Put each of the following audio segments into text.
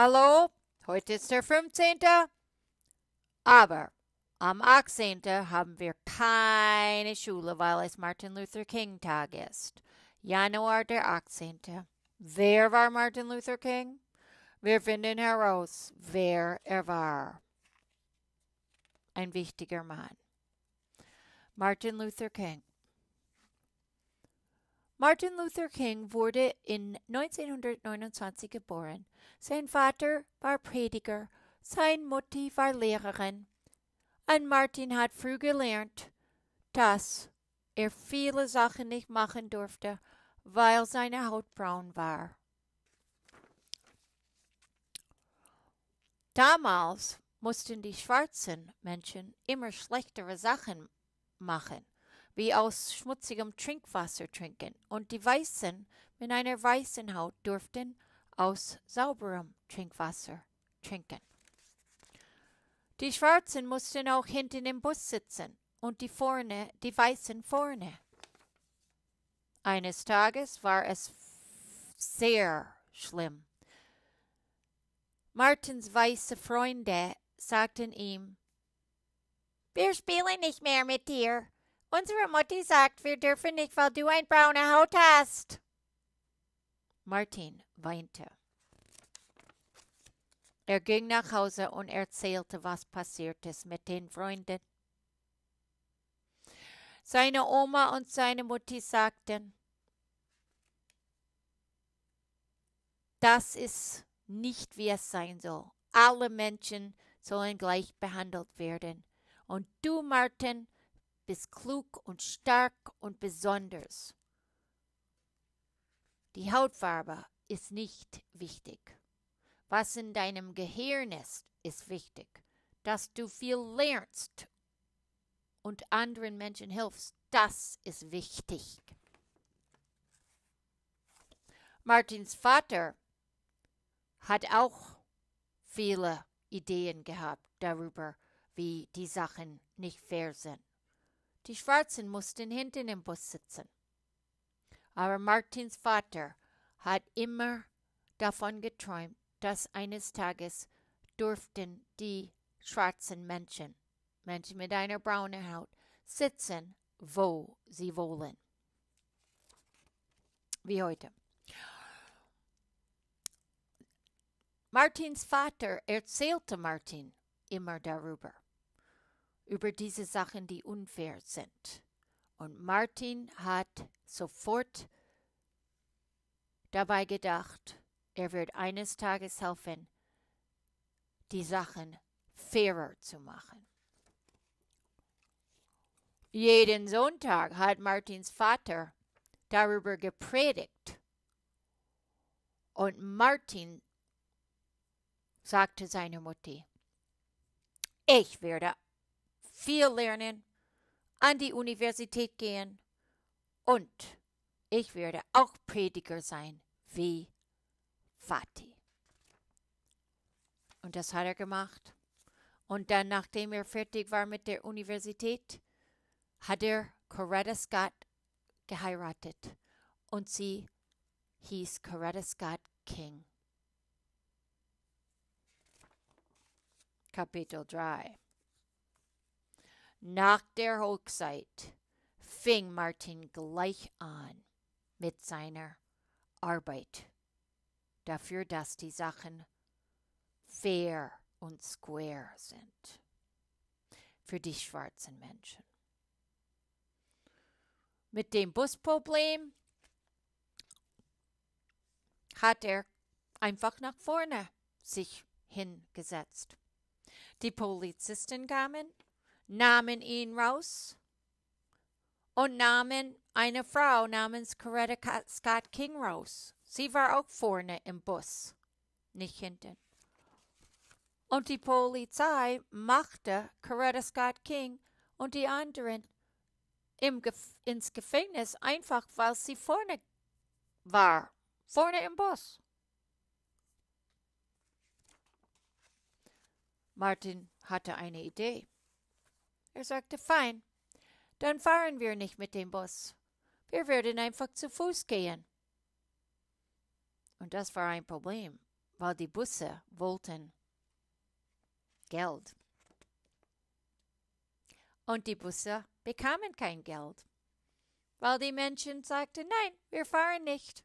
Hallo, heute ist der 15. Aber am 18. haben wir keine Schule, weil es Martin Luther King Tag ist. Januar der 18. Wer war Martin Luther King? Wir finden heraus, wer er war. Ein wichtiger Mann. Martin Luther King. Martin Luther King wurde in 1929 geboren. Sein Vater war Prediger, sein Mutti war Lehrerin. Und Martin hat früh gelernt, dass er viele Sachen nicht machen durfte, weil seine Haut braun war. Damals mussten die schwarzen Menschen immer schlechtere Sachen machen, wie aus schmutzigem Trinkwasser trinken, und die Weißen mit einer weißen Haut durften aus sauberem Trinkwasser trinken. Die Schwarzen mussten auch hinten im Bus sitzen und die vorne, die Weißen vorne. Eines Tages war es sehr schlimm. Martins weiße Freunde sagten ihm, wir spielen nicht mehr mit dir. Unsere Mutti sagt, wir dürfen nicht, weil du ein braune Haut hast. Martin weinte. Er ging nach Hause und erzählte, was passiert ist mit den Freunden. Seine Oma und seine Mutti sagten, das ist nicht, wie es sein soll. Alle Menschen sollen gleich behandelt werden. Und du, Martin, bist klug und stark und besonders. Die Hautfarbe ist nicht wichtig. Was in deinem Gehirn ist, ist wichtig. Dass du viel lernst und anderen Menschen hilfst, das ist wichtig. Martins Vater hat auch viele Ideen gehabt darüber, wie die Sachen nicht fair sind. Die Schwarzen mussten hinten im Bus sitzen. Aber Martins Vater hat immer davon geträumt, dass eines Tages durften die schwarzen Menschen, Menschen mit einer braunen Haut, sitzen, wo sie wollen. Wie heute. Martins Vater erzählte Martin immer darüber, über diese Sachen, die unfair sind. Und Martin hat sofort dabei gedacht, er wird eines Tages helfen, die Sachen fairer zu machen. Jeden Sonntag hat Martins Vater darüber gepredigt. Und Martin sagte seine Mutti, ich werde viel lernen, an die Universität gehen und ich werde auch Prediger sein wie Vati. Und das hat er gemacht. Und dann, nachdem er fertig war mit der Universität, hat er Coretta Scott geheiratet. Und sie hieß Coretta Scott King. Kapitel 3 Nach der Hochzeit fing Martin gleich an mit seiner Arbeit dafür, dass die Sachen fair und square sind für die schwarzen Menschen. Mit dem Busproblem hat er einfach nach vorne sich hingesetzt. Die Polizisten kamen, nahmen ihn raus und nahmen eine Frau namens Coretta Scott King raus. Sie war auch vorne im Bus, nicht hinten. Und die Polizei machte Coretta Scott King und die anderen im Gef ins Gefängnis einfach, weil sie vorne war, vorne im Bus. Martin hatte eine Idee. Er sagte, fein, dann fahren wir nicht mit dem Bus. Wir werden einfach zu Fuß gehen. Und das war ein Problem, weil die Busse wollten Geld. Und die Busse bekamen kein Geld, weil die Menschen sagten, nein, wir fahren nicht.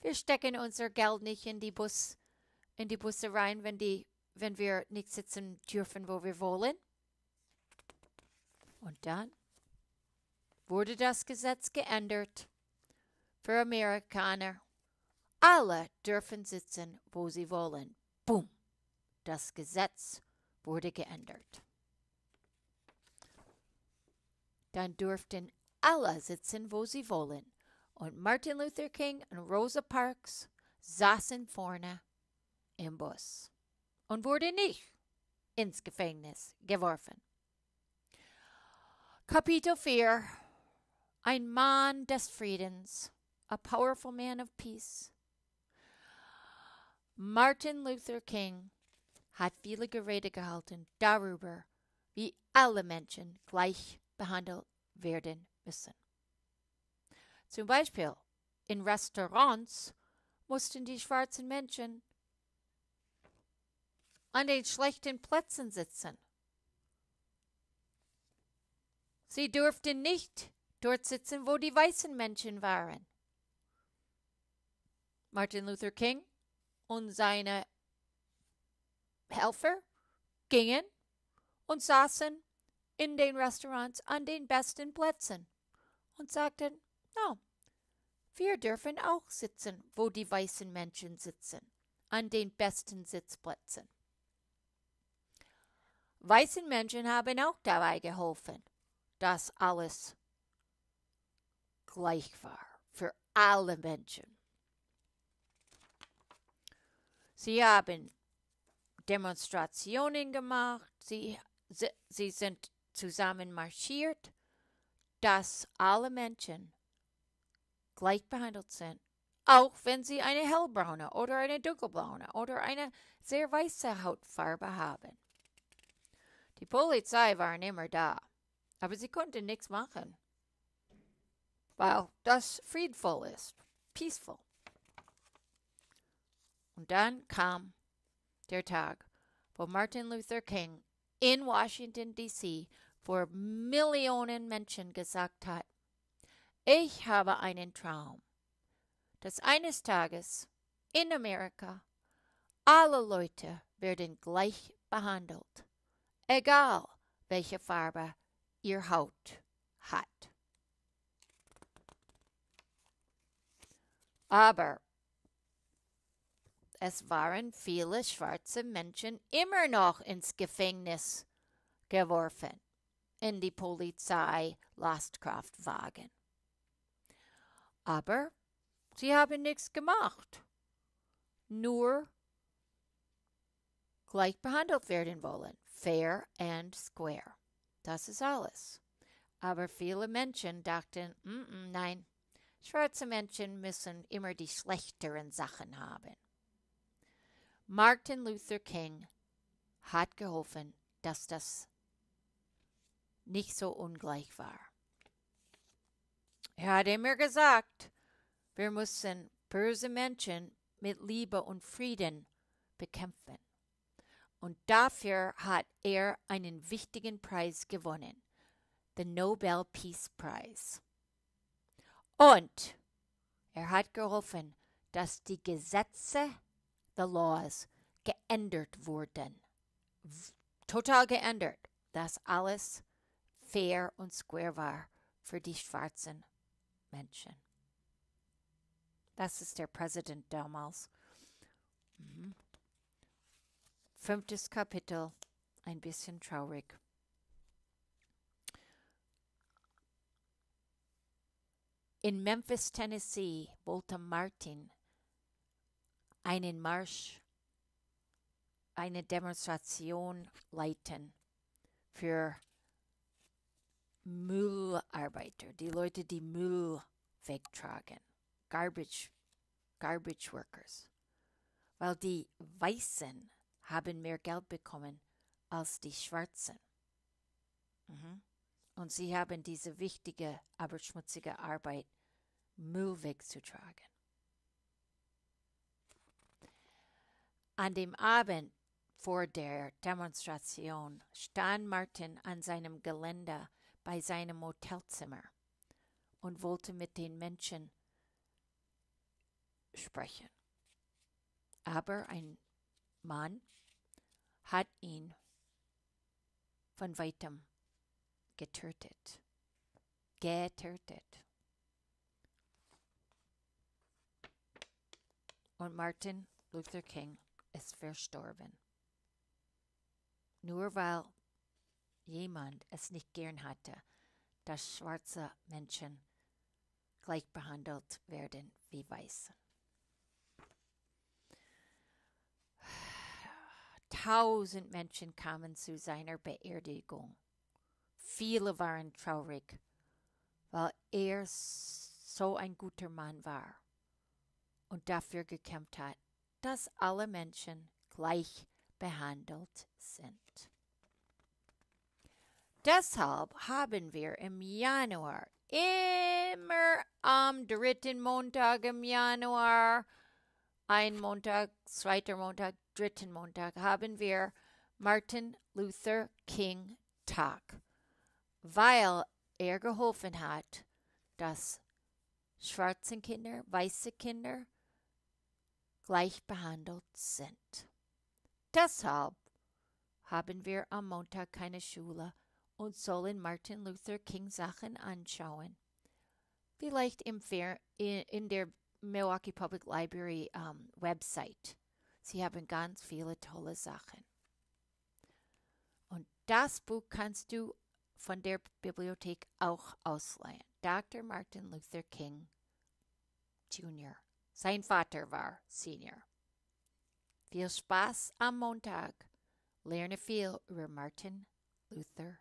Wir stecken unser Geld nicht in die Bus, in die Busse rein, wenn die, wenn wir nicht sitzen dürfen, wo wir wollen. Und dann wurde das Gesetz geändert für Amerikaner. Alle dürfen sitzen, wo sie wollen. Boom. Das Gesetz wurde geändert. Dann durften alle sitzen, wo sie wollen. Und Martin Luther King und Rosa Parks saßen vorne im Bus und wurde nicht ins Gefängnis geworfen. Kapitel 4 Ein Mann des Friedens, a powerful man of peace. Martin Luther King hat viele Gerede gehalten darüber, wie alle Menschen gleich behandelt werden müssen. Zum Beispiel in Restaurants mussten die schwarzen Menschen an den schlechten Plätzen sitzen. Sie durften nicht dort sitzen, wo die weißen Menschen waren. Martin Luther King und seine Helfer gingen und saßen in den Restaurants an den besten Plätzen und sagten, no, wir dürfen auch sitzen, wo die weißen Menschen sitzen, an den besten Sitzplätzen. Weißen Menschen haben auch dabei geholfen, dass alles gleich war für alle Menschen. Sie haben Demonstrationen gemacht, sie, sie, sind zusammen marschiert, dass alle Menschen gleich behandelt sind, auch wenn sie eine hellbraune oder eine dunkelbraune oder eine sehr weiße Hautfarbe haben. Die Polizei waren immer da, aber sie konnten nichts machen, weil das friedvoll ist, peaceful. Und dann kam der Tag, wo Martin Luther King in Washington, D.C. vor Millionen Menschen gesagt hat, ich habe einen Traum, dass eines Tages in Amerika alle Leute werden gleich behandelt, egal welche Farbe ihr Haut hat. Aber es waren viele schwarze Menschen immer noch ins Gefängnis geworfen, in die Polizei-Lastkraftwagen. Aber sie haben nichts gemacht, nur gleich behandelt werden wollen, fair and square. Das ist alles. Aber viele Menschen dachten, mm -mm, nein, schwarze Menschen müssen immer die schlechteren Sachen haben. Martin Luther King hat geholfen, dass das nicht so ungleich war. Er hat immer gesagt, wir müssen böse Menschen mit Liebe und Frieden bekämpfen. Und dafür hat er einen wichtigen Preis gewonnen, den Nobel Peace Prize. Und er hat geholfen, dass die Gesetze the laws geändert wurden. Total geändert, dass alles fair und square war für die schwarzen Menschen. Das ist der Präsident damals. Mhm. Fünftes Kapitel, ein bisschen traurig. In Memphis, Tennessee, wollte Martin einen Marsch, eine Demonstration leiten für Müllarbeiter, die Leute, die Müll wegtragen, Garbage, Garbage Workers, weil die Weißen haben mehr Geld bekommen als die Schwarzen. Mhm. Und sie haben diese wichtige, aber schmutzige Arbeit, Müll wegzutragen. An dem Abend vor der Demonstration stand Martin an seinem Gelände bei seinem Hotelzimmer und wollte mit den Menschen sprechen. Aber ein Mann hat ihn von weitem getötet. Getötet. Und Martin Luther King ist verstorben. Nur weil jemand es nicht gern hatte, dass schwarze Menschen gleich behandelt werden wie weiße. Tausend Menschen kamen zu seiner Beerdigung. Viele waren traurig, weil er so ein guter Mann war und dafür gekämpft hat, dass alle Menschen gleich behandelt sind. Deshalb haben wir im Januar immer am dritten Montag im Januar, ein Montag, zweiter Montag, dritten Montag, haben wir Martin Luther King Tag, weil er geholfen hat, dass schwarze Kinder, weiße Kinder gleich behandelt sind. Deshalb haben wir am Montag keine Schule und sollen Martin Luther King Sachen anschauen. Vielleicht im Fer in, in der Milwaukee Public Library um, Website. Sie haben ganz viele tolle Sachen. Und das Buch kannst du von der Bibliothek auch ausleihen. Dr. Martin Luther King Jr. Sein Vater war Senior. Viel Spaß am Montag. Lerne viel über Martin Luther